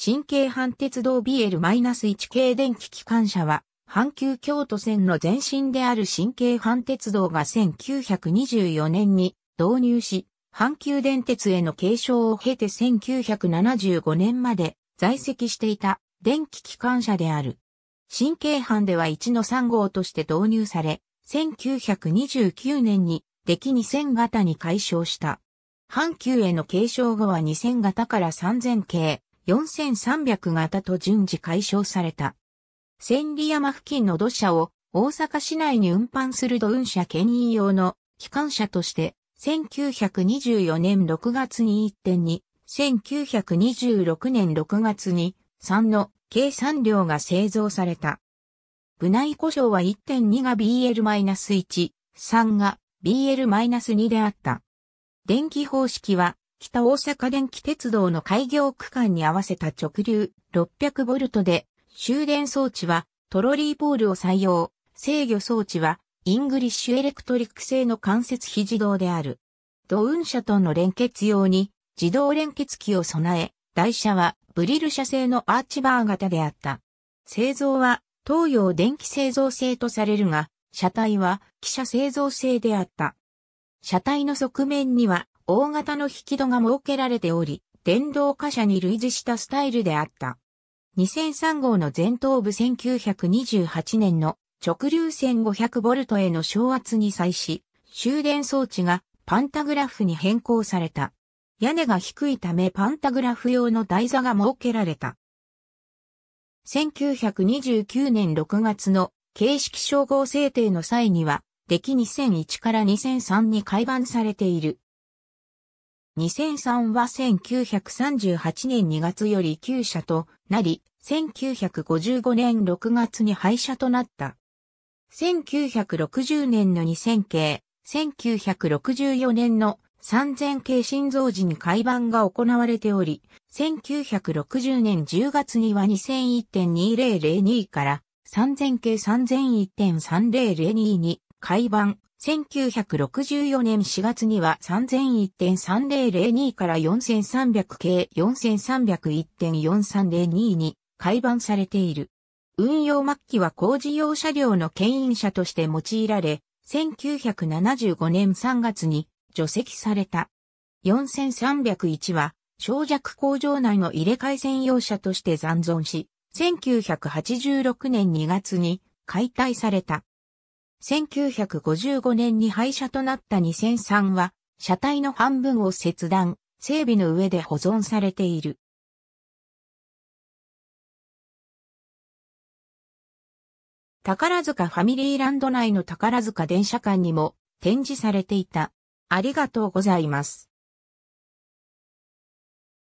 新京阪鉄道 BL-1 系電気機関車は、阪急京都線の前身である新京阪鉄道が1924年に導入し、阪急電鉄への継承を経て1975年まで在籍していた電気機関車である。新京阪では1の3号として導入され、1929年に出来2000型に改称した。阪急への継承後は2000型から3000系、4300型と順次改称された。千里山付近の土砂を大阪市内に運搬する土運車牽引用の機関車として1924年6月に1.2、1926年6月に3の計3両が製造された。部内故障は1.2が BL-1、3が BL-2 であった。電気方式は北大阪電気鉄道の開業区間に合わせた直流 600V で、集電装置はトロリーポールを採用、制御装置はイングリッシュエレクトリック製の間接非自動である。土運車との連結用に自動連結機を備え、台車はブリル車製のアーチバー型であった。製造は東洋電気製造製とされるが、車体は汽車製造製であった。車体の側面には大型の引き戸が設けられており、電動貨車に類似したスタイルであった。2003号の前頭部1928年の直流線 500V への昇圧に際し、終電装置がパンタグラフに変更された。屋根が低いためパンタグラフ用の台座が設けられた。1929年6月の形式称号制定の際には、出来2001から2003に改版されている。2003は1938年2月より旧車となり、1955年6月に廃車となった。1960年の2000系、1964年の3000系新造時に改版が行われており、1960年10月には2001.2002から3000系3001.3002に改版、1964年4月には3001.3002から4300系4301.4302に改版されている。運用末期は工事用車両の牽引車として用いられ、1975年3月に除籍された。4301は、小弱工場内の入れ替え専用車として残存し、1986年2月に解体された。1955年に廃車となった2003は、車体の半分を切断、整備の上で保存されている。宝塚ファミリーランド内の宝塚電車館にも展示されていた。ありがとうございます。